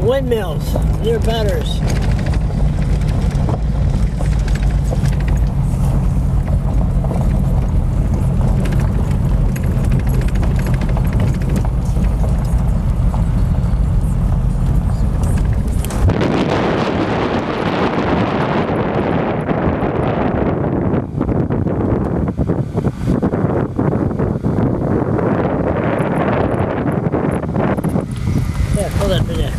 windmills near Betters. kadar bile.